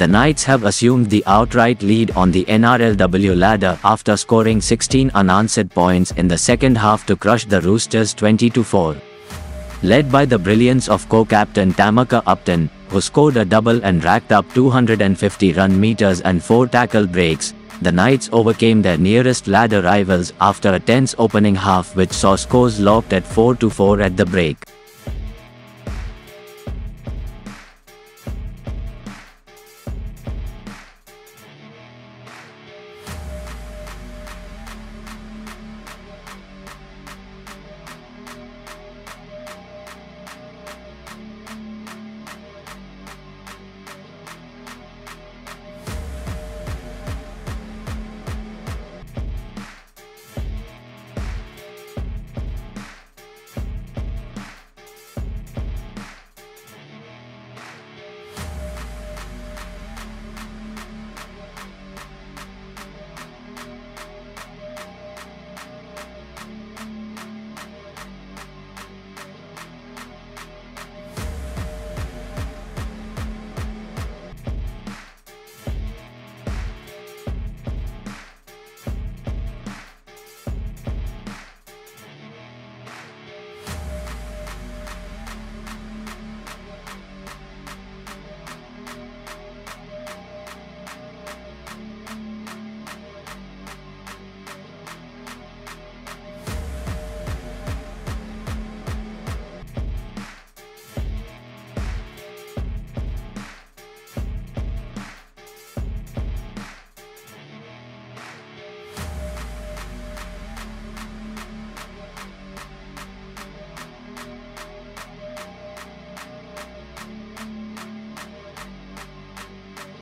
The Knights have assumed the outright lead on the NRLW ladder after scoring 16 unanswered points in the second half to crush the Roosters 20-4. Led by the brilliance of co-captain Tamika Upton, who scored a double and racked up 250 run meters and 4 tackle breaks, the Knights overcame their nearest ladder rivals after a tense opening half which saw scores locked at 4-4 at the break.